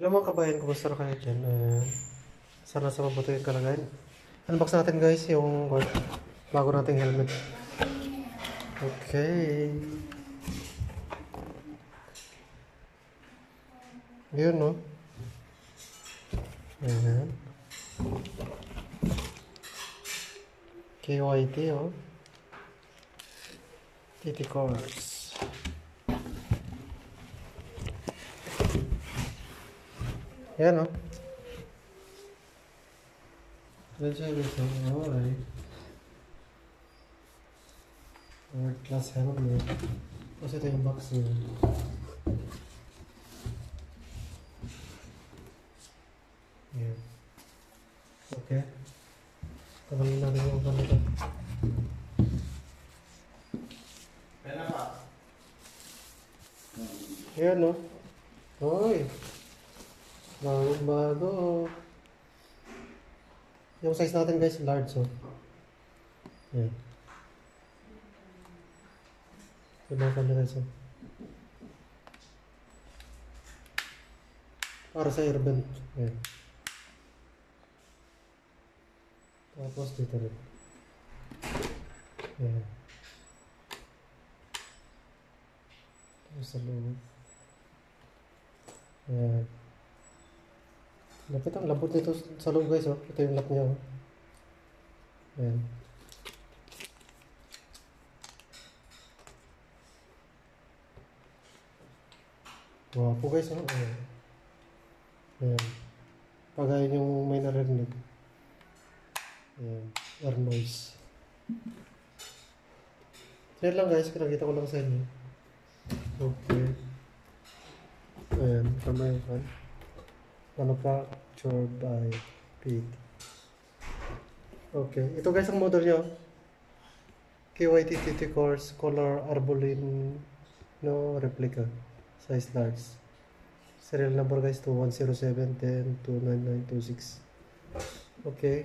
Hello mga kabayan, kumusta na kayo dyan? Uh, sana sa mabuti yung kalagayan. Unbox natin guys yung bago nating helmet. Okay. Yun no. Ayan. KYT oh. TT Course. Yan oh. Yan siya gusto. Okay. Third class helmet. Tapos ito yung box niya. Yan. Okay. Tagalin natin yung ganito. Pera pa. Yan no. Hoy. Bagong bago. Yung size natin guys, large oh. Yan. Sumakan na guys oh. Para sa airband. Yan. Tapos dito rin. Yan. Tapos sa loob. Yan. Lapit ang labot nito sa loob guys oh. Ito yung lock niya oh. Ayan. Wapo guys oh. Ayan. Ayan. Pagayon yung may narinig. Ayan. Air noise. Yun lang guys. Pinakita ko lang sa inyo. Okay. Ayan. Kamay kan manufactured by Pete. Okay, ito guys ang model niya. KYT TT course color arbolin no replica size large. Serial number guys 210710299296. Okay.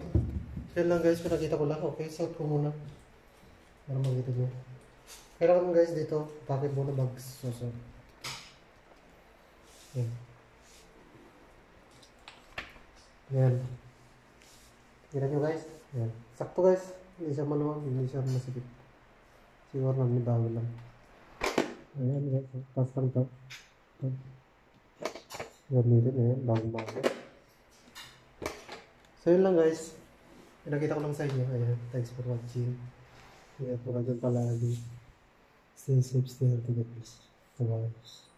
Yan lang guys, pinakita ko lang. Okay, suot ko muna. Para makita nyo. Kailangan guys dito, bakit muna mag-susot. Yan. Yan. Tignan nyo guys. Yan. Sakto guys. Hindi siya maluwag. Hindi siya masikip. Siguro naman bago lang. Ayan guys. Tapos lang to. Ito. Gamitin na yan. Bagong bago. So yun lang guys. Pinakita ko lang sa inyo. Ayan. Thanks for watching. Ingat po ka dyan palagi. Stay safe, stay healthy, God bless. Bye-bye.